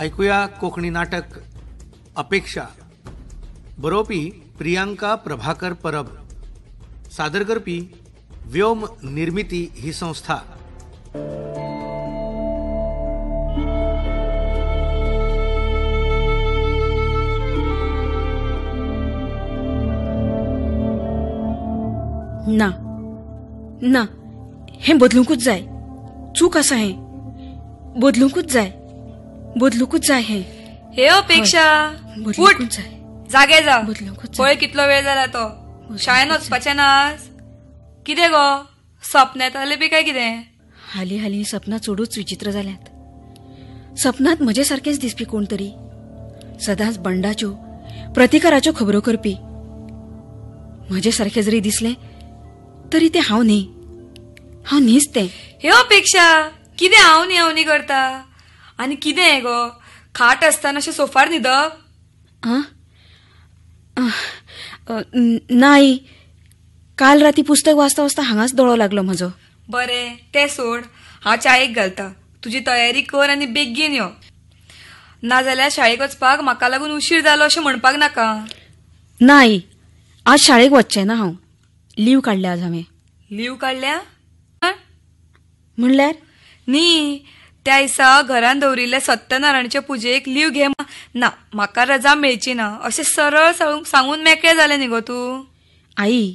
ऐकूया कोकणी नाटक अपेक्षा. बरोवपी प्रियांका प्रभाकर परब. सादर करपी व्योम निर्मिती ही संस्था. ना. ना. हें बदलूंकूच जाय. चूक आसा हें बदलूंकूच जाय. बदलूंकूच जाय हें हे अपेक्षा उठ. बदलूंकूच जाय जागे जा. बदलूंकूच पळय कितलो वेळ जाला तो? शाळेन वचपाचें नास कितें गो? स्वप्न येताले बी काय कितें हालीं हालीं सपनां चडूच विचित्र जाल्यात सपनांत म्हजे सारकेंच दिसपी कोण तरी सदांच बंडाच्यो प्रतिकाराच्यो खबरो करपी. म्हजे सारकें जरी दिसलें तरी तें हांव न्ही. हांव न्हीच तें. हे अपेक्षा कितें हांव न्ही हांव न्ही करता? आनी कितें गो? खाट आसतना अशें सोफार न्हिदप नाही. काल राती पुस्तक वाचता वाचता हांगाच दोळो लागलो म्हजो. बरें तें सोड. हांव चायेक घालता. तुजी तयारी कर आनी बेगीन यो. नाजाल्यार शाळेक वचपाक म्हाका लागून उशीर जालो अशें म्हणपाक नाका. नाही. आज शाळेक वचचें ना हांव. लीव काडल्या आज हांवें. लीव काडल्या? म्हणल्यार? न्ही त्या दिसा घरान दवरिल्ल्या सत्यनारायणचे पुजेक लीव घे मा- ना म्हाका रजा मेळची ना अशें सरळ सांगून- सांगून मेकळें जालें न्ही गो तूं. आई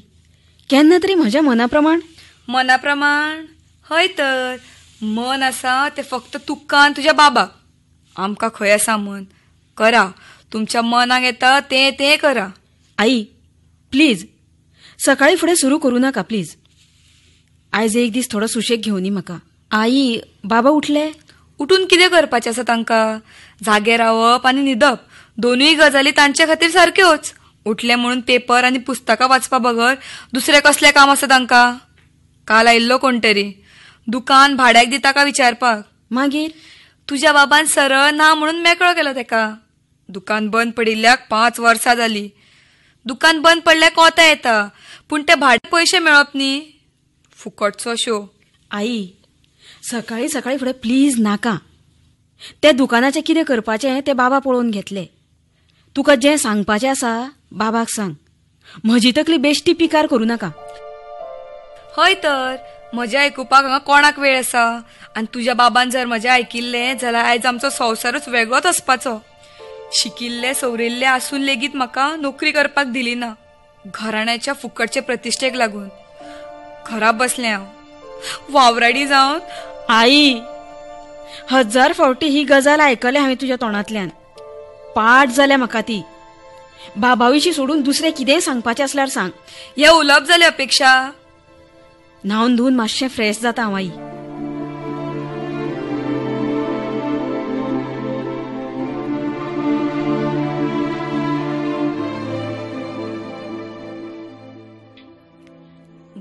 केन्ना तरी म्हज्या मना प्रमाण मना प्रमाण हय तर मन आसा तें फक्त तुका आनी तुज्या बाबाक आमकां खंय आसा मन करा तुमच्या मनाक येता तें तें करा. आई प्लीज सकाळी फुडें सुरू करूं नाका प्लीज. आयज एक दीस थोडो सुशेग घेवनी म्हाका. आई बाबा उठले? उठून कितें करपाचें आसा तांकां? जागे रावप आनी न्हिदप दोनूय गजाली तांचे खातीर सारक्योच उठले म्हणून पेपर आनी पुस्तकां वाचपा बगर दुसरें कसलें काम आसा तांकां? काल आयिल्लो कोण तरी? दुकान भाड्याक दिता का विचारपाक? मागीर? तुज्या बाबान सरळ ना म्हणून मेकळो केलो तेका. दुकान बंद पडिल्ल्याक पांच वर्सां जालीं. दुकान बंद पडल्याक कोता येता. पूण ते भाडे पयशे मेळप न्ही? फुकटचो शो. आई सकाळी सकाळी फुडें प्लीज नाका. त्या दुकानाचें कितें करपाचें तें बाबा पळोवन घेतले. तुका जें सांगपाचें आसा बाबाक सांग. म्हजी तकली बेश्टी पिकार करूं नाका. हय तर म्हजें आयकुपाक हांगा कोणाक वेळ आसा आनी तुज्या बाबान जर म्हजें आयकिल्लें जाल्यार आयज आमचो संवसारूच वेगळोच आसपाचो. शिकिल्ले सवरिल्ले आसून लेगीत म्हाका नोकरी करपाक दिली ना. घराण्याच्या फुकटचे प्रतिश्ठेक लागून. घरा बसलें हांव. वावराडी जावन आई हजार फावटी ही गजाल आयकले हांवें तुज्या तोंडांतल्यान. पाठ जाल्या म्हाका ती. बाबा विशीं सोडून दुसरें कितेंय सांगपाचें आसल्यार सांग. हे उलोवप जाले अपेक्षा. न्हावन धुवन मातशें फ्रेश जाता हांव आई.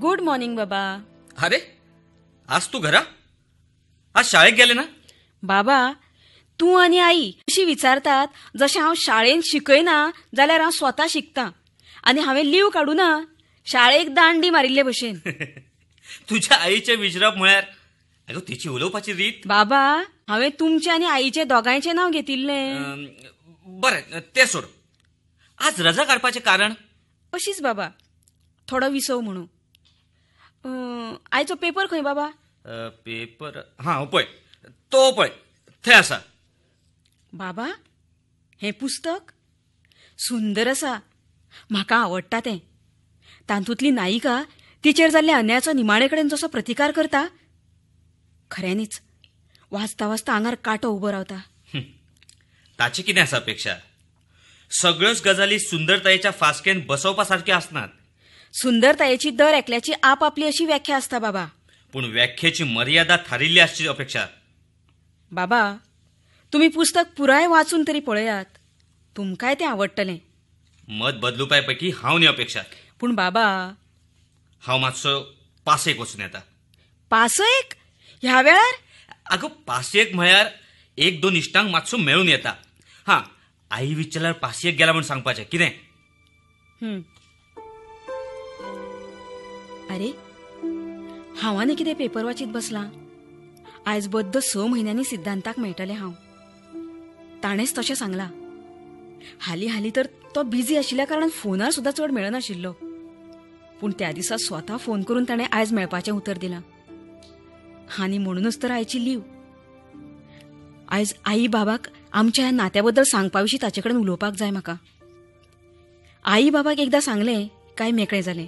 गुड मॉर्निंग बाबा. अरे आज तू घरा? आज शाळेत गेले ना? बाबा तूं आनी आई अशी विचारतात जशें हांव शाळेंत शिकयना जाल्यार हांव स्वता शिकतां. आनी हांवें लीव काडूं ना शाळेक दांडी मारिल्ले भशेन तुझ्या आईचे विजरप म्हळ्यार अगं तिची उलोवपाची रीत? बाबा हांवें तुमचे आनी आईचे दोगांयचें नांव घेतिल्लें. बरें ते सोड. आज रजा काडपाचें कारण? अशीच बाबा थोडो विसव म्हणून आयचो पेपर खंय बाबा? पेपर हां पळय तो पळय थंय आसा बाबा हें पुस्तक सुंदर आसा म्हाका आवडटा तें. तातूंतली नायिका तिचेर जाल्ल्या अन्यायाचो निमाणे कडेन जसो प्रतिकार करता? खऱ्यांनीच वाचता वाचता आंगार कांटो उबो रावता. ताची कितें आसा अपेक्षा? सगळ्योच गजाली सुंदरतायेच्या फासकेन बसोवपा सारक्यो आसनात सुंदरतायेची दर एकल्याची आपापली अशी व्याख्या आसता बाबा. पूण व्याख्येची मर्यादा थारिल्ली आसची अपेक्षा. बाबा तुमी पुस्तक पुराय वाचून तरी पळयात. तुमकांय तें आवडटलें मत बदलुपाय पैकी हांव न्ही अपेक्षा. पूण बाबा हांव मातसो पासेक वचून येता. पासयेक ह्या वेळार? अगं पासयेक म्हळ्यार एक दोन इश्टांक मातसो मेळून येता. हां आई विचारल्यार पासयेक गेला म्हूण सांगपाचें. कितें. अरे हांव आनी कितें पेपर वाचीत बसलां. आयज बद्द स म्हयन्यांनी सिद्धांताक मेळटलें हांव. ताणेंच तशें सांगलां. हालीं हालीं तर तो बिझी आशिल्ल्या कारणान फोनार सुद्दां चड मेळनाशिल्लो. पूण त्या दिसा स्वता फोन करून ताणें आयज मेळपाचें उतर दिलां. आनी म्हणूनच तर आयची लीव. आयज आई बाबाक आमच्या ह्या नात्या बद्दल सांगपा विशीं ताचे कडेन उलोवपाक जाय म्हाका. आई बाबाक एकदां सांगलें काय मेकळें जालें.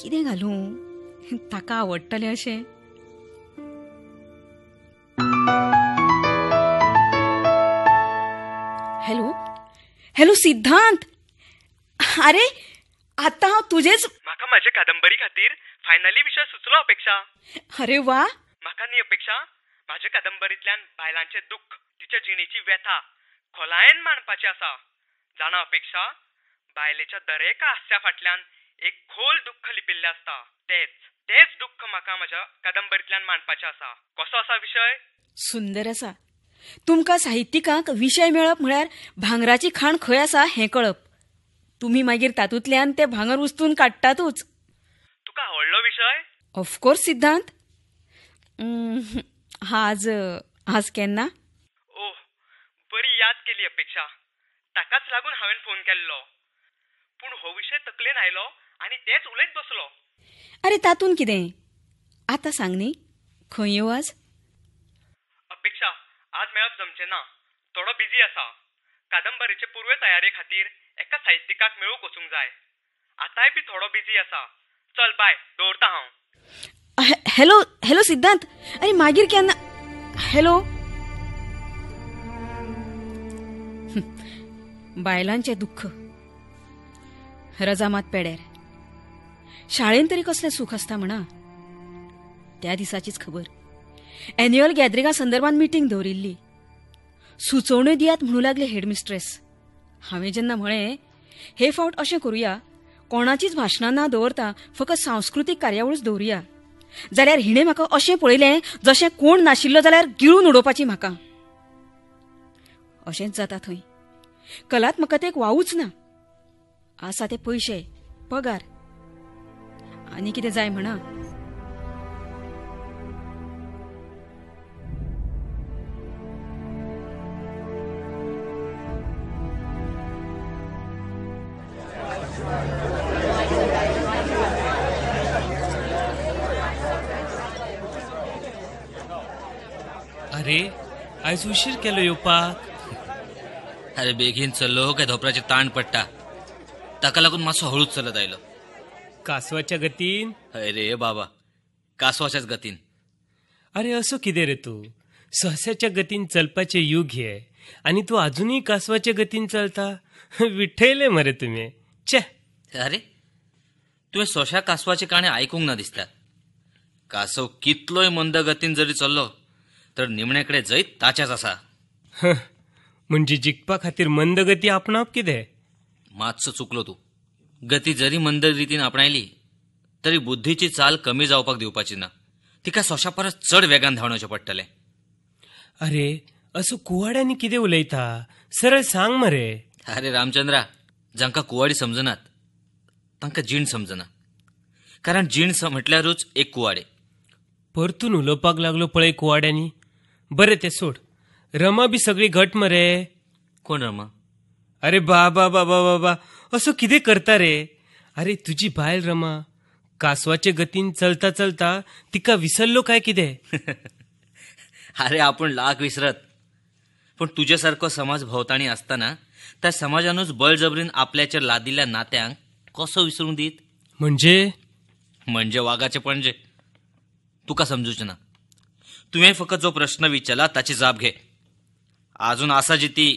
कितें घालूं? ताका आवडटलें अशें हॅलो? हॅलो सिद्धांत? अरे आता हांव तुजेच म्हाका म्हाजे कादंबरी खातीर फायनली विशय सुचलो अपेक्षा. अरे वा. म्हाका न्ही अपेक्षा म्हाजे कादंबरींतल्यान बायलांचें दुख्ख तिच्या जिणेची व्यथा खोलायेन मांडपाची आसा. जाणा अपेक्षा बायलेच्या दरेका हास्या फाटल्यान एक खोल दुख्ख लिपिल्लें आसता तेच तेच दुख्ख म्हाका म्हज्या कादंबरींतल्यान मांडपाचें आसा. कसो आसा विशय सुंदर आसा. तुमकां साहित्यिकांक विशय मेळप म्हळ्यार भांगराची खाण खंय आसा हें कळप. तुमी मागीर तातूंतल्यान तें भांगर उस्तून काडटातूच. तुका आवडलो विशय ऑफकोर्स सिद्धांत. आज आज केन्ना? ओह बरी याद केली अपेक्षा. ताकाच लागून हांवें फोन केल्लो. पूण हो विशय तकलेन आयलो. आनी तेच उलयत बसलो. अरे तातूंत कितें आतां सांग न्ही खंय येवं आज? अपेक्षा आज मेळप जमचें ना. थोडो बिझी आसा कादंबरीचे पूर्व तयारे खातीर एका साहित्यिकाक मेळूंक वचूंक जाय. आतांय बी थोडो बिझी आसा चल बाय दवरता हांव. हे- हॅलो हॅलो सिद्धांत. अरे मागीर केन्ना? हॅलो? बायलांचें दुख्ख रजामात पेड्यार शाळेन तरी कसलें सूख आसता म्हणा. त्या दिसाचीच खबर. एन्युअल गॅदरिंगा संदर्भात मिटींग दवरिल्ली सुचोवण्यो दियात म्हणू लागले हेडमिस्ट्रेस हांवें जेन्ना म्हळें हे फावट अशें करुया कोणाचीच भाशणां ना दवरता फकत सांस्कृतीक कार्यावळूच दवरुया. जाल्यार हिणें म्हाका अशें पळयलें जशें कोण नाशिल्लो जाल्यार गिळून उडोवपाची म्हाका. अशेंच जाता थंय. कलात्मकतेक वावूच ना. आसा ते पयशे पगार. आनी कितें जाय म्हणा. अरे आयज उशीर केलो येवपाक अरे बेगीन चल्लो काय धोपराचे ताण पडटा ताका लागून मातसो हळूच चलत आयलो. कासवाच्या गतीन? अरे बाबा कासवाच्याच गतीन. अरे असो कितें रे तू? सहस्याच्या गतीन चलपाचे युग हे. आणि तू अजूनही कासवाच्या गतीन चलता? विठ्ठयले मरे तुम्ही. चे. अरे तुवें सोशा कासवाचे काणे आयकूंक ना दिसता कासव कितलोय मंद गतीन जरी चल्लो तर निमण्याकडे जैत ताच्याच हं, म्हणजे जिखपा खातीर मंद गती आपणावप कितें मातसो चुकलो तूं. गती जरी मंद रितीन आपणायली तरी बुद्धीची चाल कमी जावपाक दिवपाची ना. तिका सोशा परस चड वेगान धांवणवचें पडटलें. अरे असो कुवाड्यांनी कितें उलयता? सरळ सांग मरे. अरे रामचंद्रा जांकां कुवाडी समजनात. तांकां जीण समजना. कारण जीण म्हटल्यारूच एक कुवाडे. परतून उलोवपाक लागलो पळय कुवाड्यांनी. बरें तें सोड. रमा बी सगळी घट मरे. कोण रमा? अरे बाबा बाबा बाबा असो कितें करता रे? अरे तुजी बायल रमा कासवाचे गतीन चलता चलता तिका विसरलो काय कितें अरे आपूण लाख विसरत. पूण तुजे सारको समाज भोवताणी आसतना त्या समाजानूच बळजबरीन आपल्याचेर लादिल्ल्या नात्यांक कसो विसरूंक दीत म्हणजे? म्हणजे वागाचे पणजे. तुका समजूचे ना. तुवें फकत जो प्रश्न विचारला ताची जाप घे. अजून आसा जी ती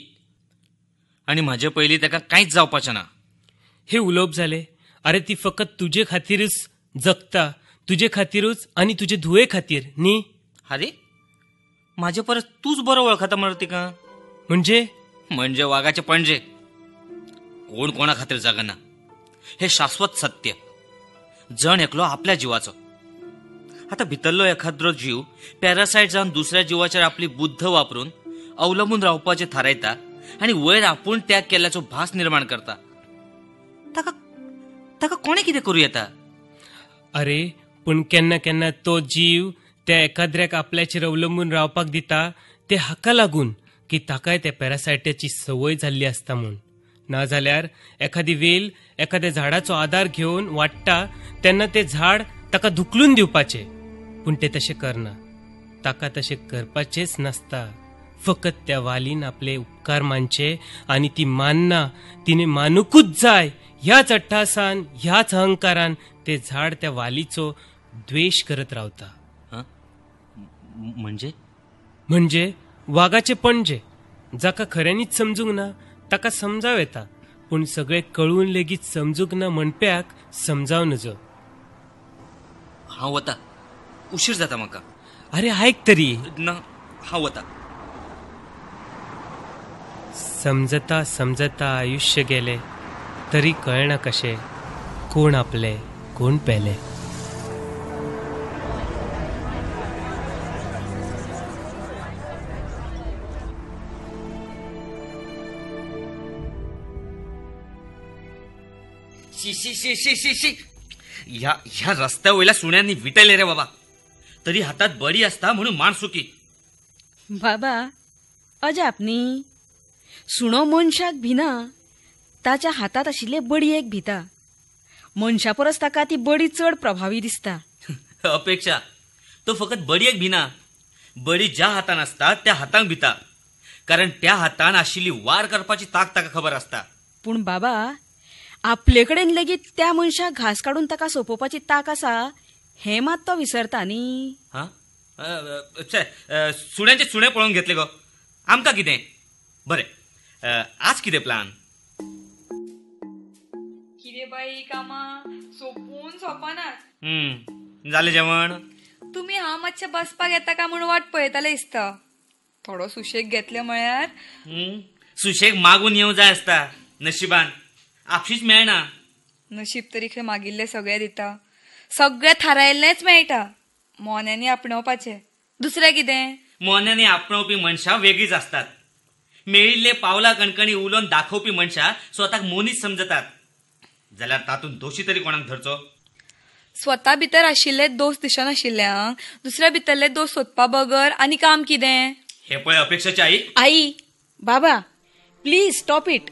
आनी म्हाजे पयलीं ताका कांयच जावपाचें ना. हे उलोवप जाले अरे ती फकत तुजे खातीरच जगता. तुजे खातीरूच आनी तुजे धुवे खातीर. न्ही अरे म्हाजे परस तूच बरो वळखता मरे तिका म्हणजे? म्हणजे वागाचे पणजे. कोण कोणा खातीर जगना हे शाश्वत सत्य. जण एकलो आपल्या जिवाचो. आता भितरलो एखाद्रो जीव पॅरासायट जावन दुसऱ्या जिवाचेर आपली बुद्ध वापरून अवलंबून रावपाचें थारायता आनी वयर आपूण त्याग केल्याचो भास निर्माण करता. ताका ताका कोणें कितें करूं येता अरे पूण केन्ना केन्ना तो जीव त्या एखाद्र्याक आपल्याचेर अवलंबून रावपाक दिता ते हाका लागून की ताकाय त्या पॅरासायटाची संवय जाल्ली आसता म्हूण नाजाल्यार एखादी वेल एखाद्या झाडाचो आदार घेवन वाडटा तेन्ना तें झाड ताका धुकलून दिवपाचें पूण तें तशें करना ताका तशें करपाचेंच नासता फकत त्या वालीन आपले उपकार मानचे आनी ती मानना तिने मानुकूच जाय ह्याच अट्टासान ह्याच अहंकारान ते झाड त्या वालीचो द्वेष करत रावता. हं? म्हणजे? म्हणजे वागाचे पणजे. जाका खऱ्यांनीच समजूंक ना ताका समजाव येता. पूण सगळे कळून लेगीत समजूंक ना म्हणप्याक समजाव नजो हांव वता. उशीर जाता म्हाका. अरे आयक तरी. ना हांव वता. समजता समजता आयुष्य गेले. तरी कळना कशे कोण आपले? कोण पेले? शी शी शी शी शी शी. ह्या ह्या रस्त्या वयल्या सुण्यांनी विटयले रे बाबा. तरी हातात बडी असता म्हणून माण सुकी. बाबा अजाप न्ही सुणो मनशाक भिना. ताच्या हातात आशिल्ले बडयेक भिता. मनशा परस ताका ती बडी चड प्रभावी दिसता. अपेक्षा. तो फकत बडयेक भिना. बडी ज्या हातान असता त्या हातांक भिता. कारण त्या हातान आशिल्ली वार करपाची ताक ताका खबर असता. पूण बाबा आपले कडेन लेगीत त्या मनशाक घास काडून ताका सोपोवपाची ताक आसा हें मात तो विसरता न्ही हा? सुण्यांचे सुणे पळोवन घेतले गो. आमकां कितें? बरें. आज कितें प्लान किरे बाई कामा सोपून हम्म. जालें जेवण? तुम्ही हांव मातशें बसपाक येता काय म्हणून वाट पळयताले दिसता थोडो सुशेग घेतले म्हळ्यार. हम्म, सुशेग मागून येवं जाय आसता नशिबान. आपशीच मेळना. नशीब तरी खंय मागिल्ले सगळे दिता. सगळे थारायल्लेच मेळटा. मोन्यांनी आपणवपाचे. दुसरें कितें? मोन्यांनी आपणवपी मनशां वेगळीच असतात मेळिल्ले पावला कणकणी उलोवन दाखोवपी मनशां स्वताक मोनीच समजतात. जाल्यार तातूंत दोशी तरी कोणाक धरचो? स्वता भितर आशिल्ले दोष दिसनाशिल्ल्यांक दुसऱ्या भितरले दोष सोदपा बगर. आनी काम कितें हे पळय अपेक्षाची आई. आई बाबा प्लीज स्टॉप इट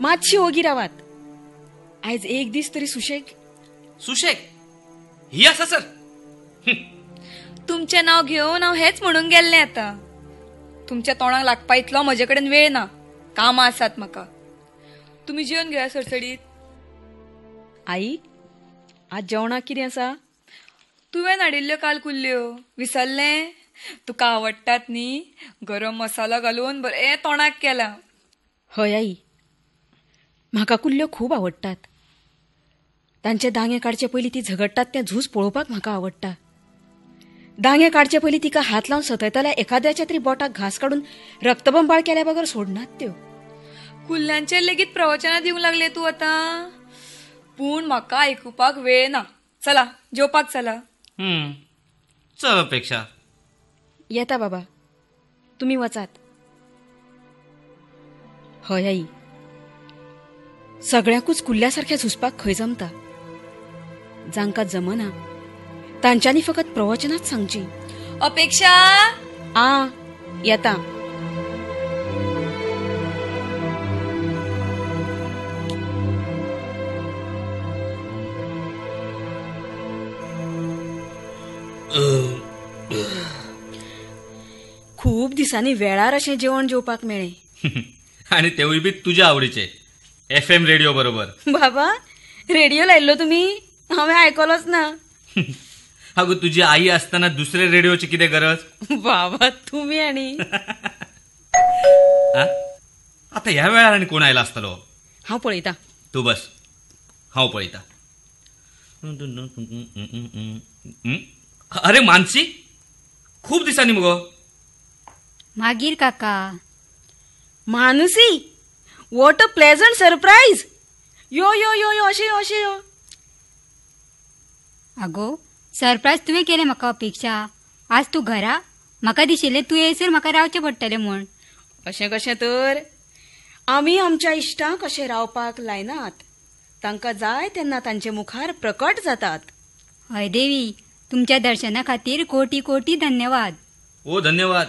मातशी ओगी रावात. आयज एक दीस तरी सुशेग. सुशेग? ही आसा सर. तुमचें नांव घेवन हांव हेच म्हणून गेल्लें आतां. तुमच्या तोंडाक लागपा इतलो म्हजे कडेन वेळ ना. कामां आसात म्हाका. तुमी जेवन घेया सरसडीत. आई आज जेवणाक कितें आसा? तुवें हाडिल्ल्यो काल कुल्ल्यो विसरलें? तुका आवडटात न्ही? गरम मसालो घालून बरें तोंडाक केला. हय आई म्हाका कुल्ल्यो खूब आवडटात. तांचे दांगे काडचे पयलीं ती झगडटात तें झूज पळोवपाक म्हाका आवडटा. दांगे काडचे पयलीं तिका हात लावन सतयताल्या एखाद्याच्या तरी बोटाक घास काडून रक्तबंबाळ केल्या बगर सोडनात त्यो. कुल्ल्यांचेर लेगीत प्रवचनां दिवंक लागले तूं आतां. पूण म्हाका आयकुपाक वेळ ना. चला जेवपाक चला. हम्म चल अपेक्षा. येता बाबा. तुमी वचात. हय आई. सगळ्याकूच कुल्ल्यासारख्या झुजपाक खंय जमता? जांकां जमना. तांच्यांनी फकत प्रवचनाच सांगची. अपेक्षा? आ येता. दिसांनी वेळार अशें जेवण जेवपाक मेळ्ळें. आणि तेवूय बी तुझ्या आवडीचे. एफ एम रेडिओ बरोबर. बाबा रेडिओ लायल्लो तुमी हांवें आयकलोच ना. अगो तुझी आई असताना दुसऱ्या रेडिओची कितें गरज? बाबा तुमी आनी? आता ह्या वेळार आनी कोण आयला आसतलो? हांव पळयतां. तू बस. हांव पळयता. अरे मानसी? खूप दिसांनी मुगो. मागीर काका. मानुसी वॉट अ प्लेझंट सरप्राईज यो यो यो यो अशें यो अशें यो. आगो सरप्रायज तुवें केलें म्हाका अपेक्षा. आज तूं घरा म्हाका दिशिल्लें तूं येयसर म्हाका रावचें पडटलें म्हूण. अशें कशें तर? आमी आमच्या इश्टांक अशें रावपाक लायनात? तांकां जाय तेन्ना तांचे मुखार प्रकट जातात. हय देवी तुमच्या दर्शना खातीर कोटी कोटी धन्यवाद. ओ धन्यवाद.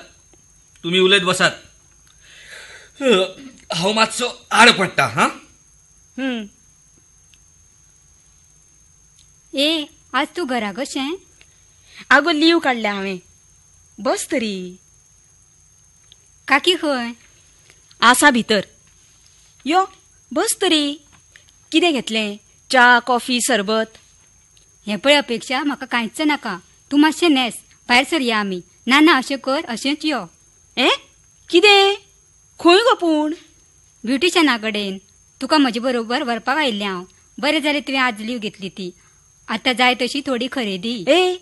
तुम्ही उलयत बसात हांव मातसो आड पडटा हा? हं, ए आज तू घरा कशें आगो लीव काडल्या हांवें. बस तरी. काकी खंय आसा भितर. यो बस तरी. कितें घेतलें? च्या कॉफी सरबत. हें पळय अपेक्षा म्हाका कांयच नाका. तूं मातशें नेस. भायर सरया आमी ना ना अशें कर अशेंच यो. ए कितें खंय गो पूण ब्युटिशना कडेन तुका म्हजे बरोबर व्हरपाक आयिल्लें हांव. बरें जालें तुवें आज लीव घेतली ती. आतां जाय तशी थोडी खरेदी. ए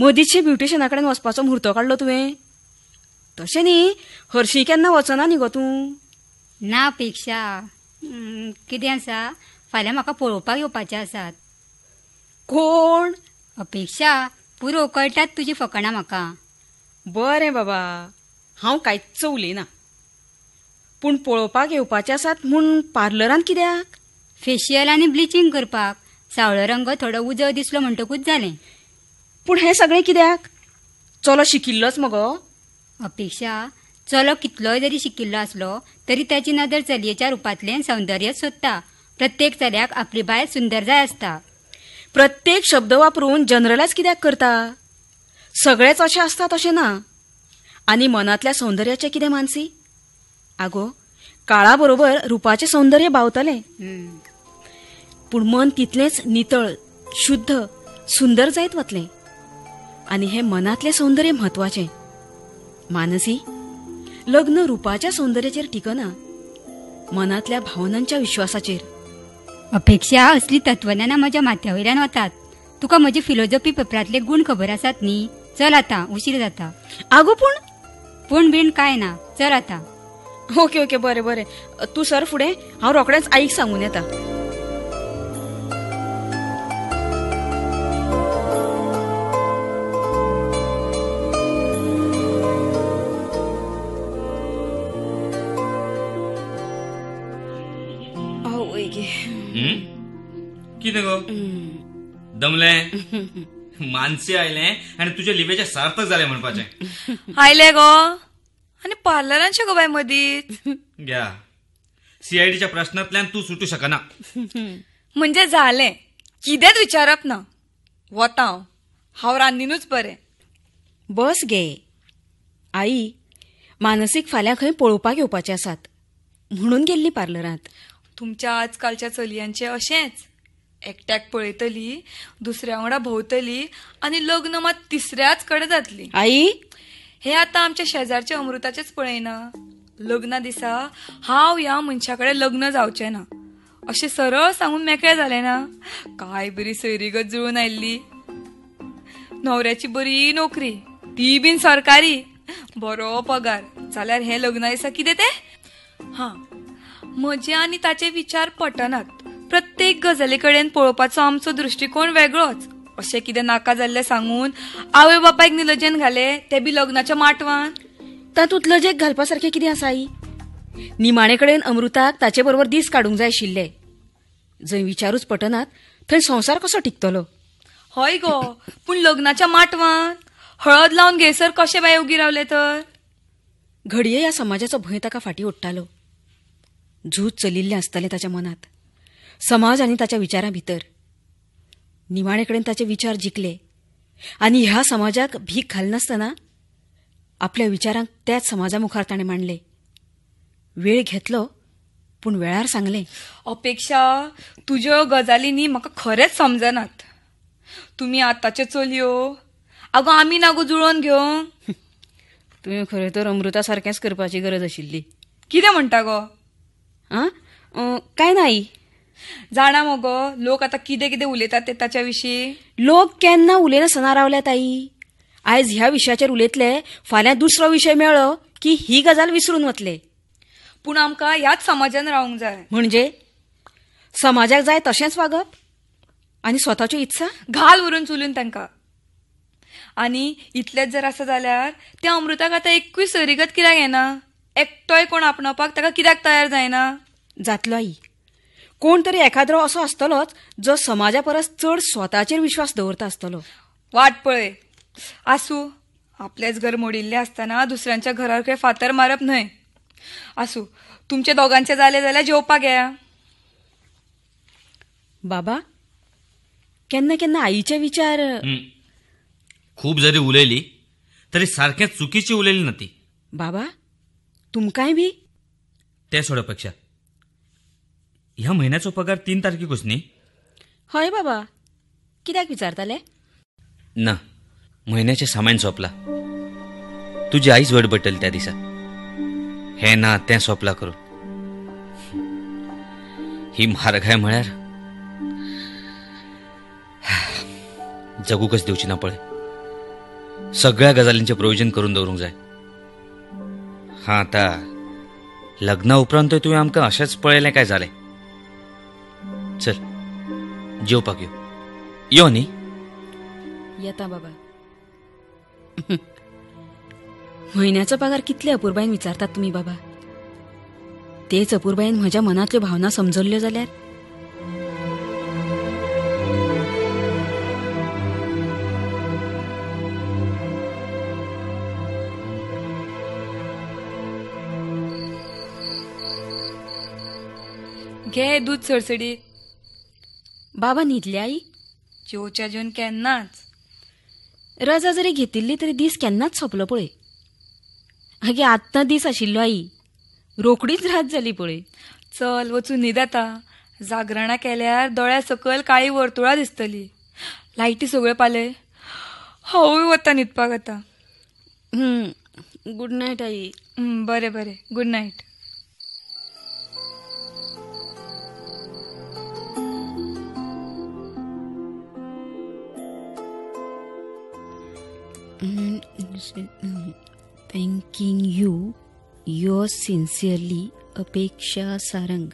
मदींचशे ब्युटिशना कडेन वचपाचो म्हूर्त काडलो तुवें. तशें न्ही हरशीं केन्ना वचना न्ही गो तूं? ना अपेक्षा. हं, कितें आसा? फाल्यां म्हाका पळोवपाक येवपाचें आसात कोण? अपेक्षा पुरो कळटात तुजी फकाणां म्हाका. बरें बाबा. हांव कांयच उलयना पूण पळोवपाक येवपाचे आसात म्हूण पार्लरांत कित्याक? फेशियल आनी ब्लिचींग करपाक. सावळो रंग थोडो उजो दिसलो म्हणटकूच जालें. पूण हें सगळें कित्याक? चलो शिकिल्लोच मगो अपेक्षा चलो कितलोय जरी शिकिल्लो आसलो तरी ताची नदर चलयेच्या रुपांतलें सौंदर्य सोदता. प्रत्येक चल्याक आपली बायल सुंदर जाय आसता. प्रत्येक शब्द वापरून जनरलायज कित्याक करता? सगळेच अशें आसता तशें ना. आनी मनांतल्या सौंदर्याचें कितें मानसी? आगो काळा बरोबर रुपाचें सौंदर्य बावतलें. पूण मन तितलेंच नितळ शुद्ध सुंदर जायत वतलें. आनी हें मनांतलें सौंदर्य म्हत्वाचें. मानसी लग्न रुपाच्या सौंदर्याचेर टिकना मनांतल्या भावनांच्या विश्वासाचेर. अपेक्षा असली तत्वज्ञानां म्हज्या माथ्या वयल्यान वतात. तुका म्हजे फिलॉझॉफी पेपरांतले गुण खबर आसात न्ही चल आतां उशीर जाता. आगो पूण पूण बीण कांय ना चल आतां. ओके ओके बरें बरें. तूं सर फुडें हांव रोखडेंच आईक सांगून येता. हं? कितें गो? दमले? मानसी आयले आनी तुजे लिबेचे सार्थक जाले म्हणपाचें आयले गो. आनी पार्लरांचे गो बाय मदींच घ्या. सीआयडीच्या प्रश्नांतल्यान तू सुटू शकना. म्हणजे झालें. कितेंच विचारप ना. वता हांव हांव रांदीनूच बरें. बस गे. आई मानसीक फाल्यां खंय पळोवपाक येवपाचे आसात. म्हणून गेल्ली पार्लरांत. तुमच्या आजकालच्या चलयांचे अशेंच. एकट्याक पळयतली दुसऱ्या वांगडा भोंवतली आनी लग्न मात तिसऱ्याच कडे जातली. आई? हे आता आमच्या शेजारचे अमृताचेच पळयना लग्ना दिसा हांव ह्या मनशा कडेन लग्न जावचें ना. अशें सरळ सांगून मेकळे जालें ना. काय बरी सैरीगत जुळून आयिल्ली न्हवऱ्याची बरी नोकरी ती बीन सरकारी. बरो पगार. जाल्यार हे लग्ना दिसा कितें ते हां. म्हजे आनी ताचे विचार पटनात. प्रत्येक गजाली कडेन पळोवपाचो आमचो दृश्टिकोन वेगळोच. अशें कितें नाका जाल्लें सांगून आवय बापायक निलजन घाले ते बी लग्नाच्या माटवान. तातूंत लजेक घालपा सारखें कितें आसा आई निमाणे कडेन अमृताक ताचे बरोबर दीस काडूंक जाय आशिल्ले जंय विचारूच पटनात थंय संवसार कसो टिकतलो? हय गो पूण लग्नाच्या माटवान. हळद लावन घेसर कशे बाय उगी रावले तर? घडये ह्या समाजाचो भंय ताका फाटीं ओडटालो झूज चलिल्लें आसतालें ताच्या मनांत. समाज आनी ताच्या विचारां भितर निमाणे कडेन ताचे विचार जिखले आनी ह्या समाजाक भीक घालनासतना आपल्या विचारांक त्याच समाजा मुखार ताणें मांडले. वेळ घेतलो पूण वेळार सांगलें. अपेक्षा तुज्यो गजाली न्ही म्हाका खरेंच समजनात. तुमी आतांच्यो चलयो. आगो आमी नागो जुळोवन घेवंक तुवें खरें तर अमृता सारकेंच करपाची गरज आशिल्ली कितें म्हणटा गो? आं? काय नाही. जाणा मगो लोक आतां कितें कितें उलयतात ते ताच्या विशीं लोक केन्ना उलयनासतना रावल्यात आई आयज ह्या विशयाचेर उलयतले फाल्यां दुसरो विशय मेळ्ळो की ही गजाल विसरून वतले. पूण आमकां ह्याच समाजान रावंक जाय. म्हणजे? समाजाक जाय तशेंच वागप? आनी स्वताच्यो इत्सा घाल व्हरून चुलून तांकां आनी इतलेंच जर आसा जाल्यार त्या अमृताक आतां एकूय सरीगत कित्याक येना? एकटोय कोण आपणावपाक ताका कित्याक तयार जायना? जातलो आई. कोण तरी एखाद्रो असो आसतलोच जो समाजा परस चड स्वताचेर विश्वास दवरता आसतलो वाट पळय आसूं आपलेच घर मोडिल्ले असताना दुसऱ्यांच्या घरावर काही फातर मारप न्हय. असू तुमचे दोघांचे जाले जाल्यार जेवपाक या बाबा केन्ना केन्ना आईचे विचार. खूप जरी उलयली तरी सारखें चुकीची उलयली ना ती बाबा तुमकांय बी? ते सोडपेक्षा ह्या म्हयन्याचो पगार तीन तारखेकूच न्ही हय बाबा. कित्याक विचारताले? ना म्हयन्याचें सामान सोंपला. तुजी आईच वडबडटली त्या दिसा. हें ना तें सोंपला करून. ही म्हारगाय म्हळ्यार? जगूकच दिवची ना पळय सगळ्या गजालींचें प्रोविजन करून दवरूंक जाय. हा आता लग्ना उपरांतूय तुवें आमकां अशेंच पळयलें काय जालें चल जेवपाक यो यो न्ही येता बाबा. म्हयन्याचो पगार कितले अपुरबायन विचारतात तुम्ही बाबा. तेच अपुरबायन म्हज्या मनांतल्यो भावना समजल्ल्यो जाल्यार घे दूध सरसडी बाबा न्हिदले आई. जेवच्या जेवण केन्नाच. रजा जरी घेतिल्ली तरी दीस केन्नाच सोंपलो पळय हागे आत्तां दीस आशिल्लो आई. रोकडीच रात जाली पळय चल वचून न्हीद आता. जागरणां केल्यार दोळ्या सकयल काळी वर्तुळां दिसतली. लायटी सगळे पाले. हांवूय वता न्हिदपाक आता. गुड नायट आई. बरें बरें. Good night thanking you your sincerely Apeksha Sarang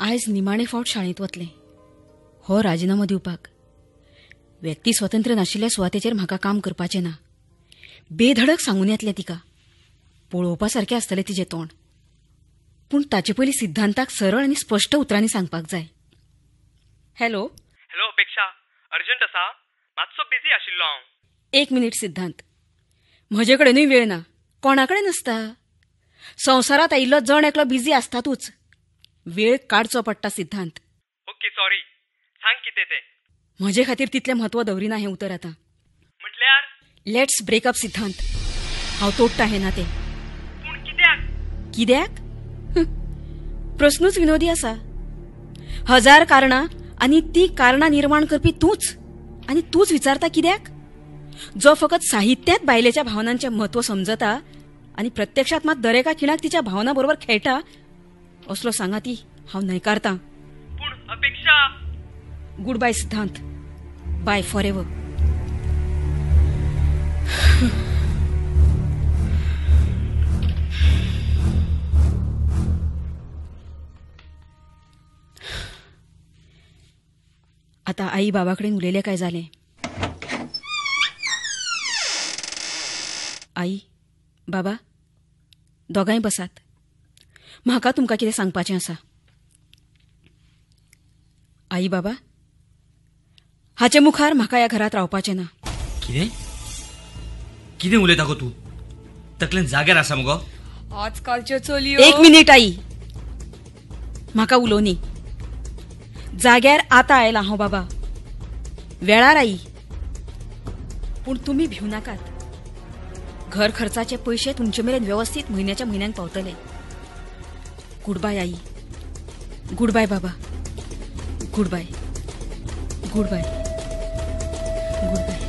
आयज निमाणे फावट शाळेंत वतलें हो राजिनामो दिवपाक व्यक्ती स्वतंत्र नाशिल्ल्या सुवातेचेर म्हाका काम करपाचें ना बेधडक सांगून येतलें तिका पळोवपा सारकें आसतलें तिजें तोंड पूण ताचे पयलीं सिद्धांताक सरळ आनी स्पश्ट उतरांनी सांगपाक जाय हॅलो हॅलो अपेक्षा अर्जंट आसा मातसो बिझी आशिल्लो हांव. एक मिनिट सिद्धांत. म्हजे कडेनूय वेळ ना. कोणा कडेन आसता संवसारात आयिल्लो जण एकलो बिझी आसतातूच वेळ काडचो पडटा सिद्धांत. ओके सॉरी सांग कितें तें म्हजे खातीर तितलें म्हत्व दवरिना हें उतर आतां. म्हटल्यार लेट्स ब्रेकअप सिद्धांत. हांव तोडटा हें ना तें पूण कित्याक कित्याक प्रस्नूच विनोदी आसा हजार कारणां आनी ती कारणां निर्माण करपी तूंच. आनी तूंच विचारता कित्याक जो फकत साहित्यांत बायलेच्या भावनांचें म्हत्व समजता आनी प्रत्यक्षात मात दरेका खिणाक तिच्या भावना बरोबर खेळटा असलो सांगाती हांव न्हयकारतां. पूण Apeksha. Good bye Siddhant. Bye for ever आता आई बाबाकडेन उलयलें काय जालें आई बाबा दोगांय बसात. म्हाका तुमकां कितें सांगपाचें आसा? आई बाबा हाचे मुखार म्हाका ह्या घरात रावपाचें ना. कितें? कितें उलयता गो तूं? तकलेन जाग्यार आसा मुगो? आजकालच्यो चलयो. एक मिनिट आई. म्हाका उलोवनी. जाग्यार आतां आयला हांव बाबा. वेळार आई पूण तुमी भिव नाकात. घर खर्चाचे पयशे तुमचे मेरेन वेवस्थीत म्हयन्याच्या म्हयन्यान पावतले. गुड बाय आई. गुड बाय बाबा. Good bye good bye good bye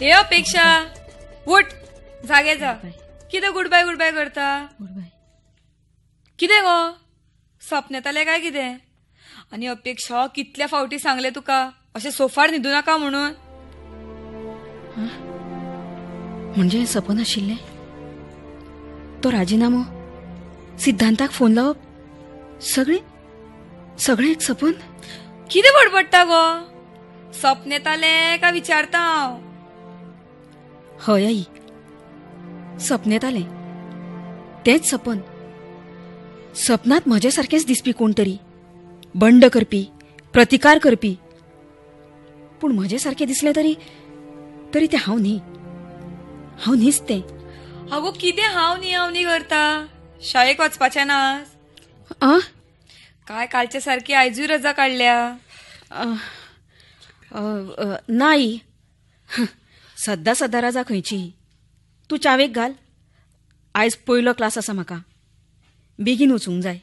हे हो, अपेक्षा. उठ जागे जा. कितें गुड बाय गुड बाय करता? गुड बाय कितें गो सपनेताले काय कितें आनी अपेक्षा कितल्या फावटी सांगले तुका? अशें सोफार न्हिदू नाका म्हणून. म्हणजे हें सपन आशिल्लें? तो राजिनामो? सिद्धांताक फोन लावप? सगळें? सगळें एक सपन? कितें बडबडटा गो? सपनेताले काय विचारता हांव? हय आई. सपनेत आलें. तेंच सपन. सपनात म्हजे सारकेंच दिसपी कोण तरी बंड करपी प्रतिकार करपी. पूण म्हजे सारकें दिसलें तरी तरी तें हांव न्ही. हांव न्हीच तें. अगो कितें हांव न्ही हांव न्ही करता. शाळेक वचपाचें ना आ? काय कालच्या सारकी आयजूय रजा काडल्या नाही. सद्दा सदारा जा खंयची? तूं चावेक घाल. आयज पयलो क्लास आसा म्हाका. बेगीन वचूंक जाय.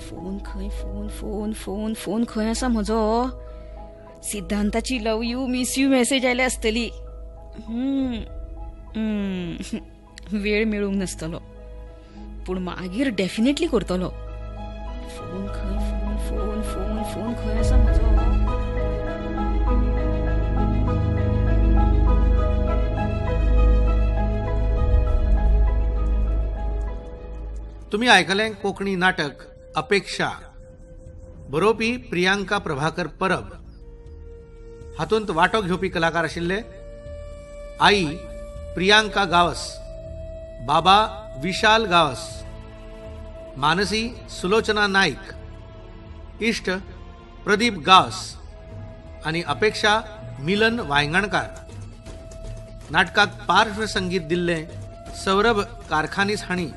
फोन खंय फोन फोन फोन फोन खंय आसा म्हजो? सिद्धांताची love you miss you message आयल्या आसतली. वेळ मेळूंक नासतलो. पूण मागीर डेफिनेटली करतलो. फोन खंय तुम्ही ऐकलें कोकणी नाटक अपेक्षा. बरोवपी प्रियांका प्रभाकर परब. हातूंत वांटो घेवपी कलाकार आशिल्ले आई प्रियांका गावस. बाबा विशाल गावस. मानसी सुलोचना नाईक. इश्ट प्रदीप गावस. आणि अपेक्षा मिलन वांयगणकार. नाटकाक पार्श्व संगीत दिल्ले सौरभ कारखानीस हांणी.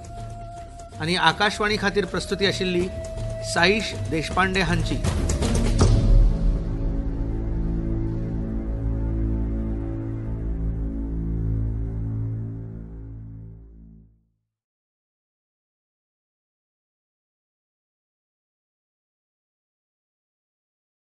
आणि आकाशवाणी खातीर प्रस्तुती आशिल्ली साईश देशपांडे हांची.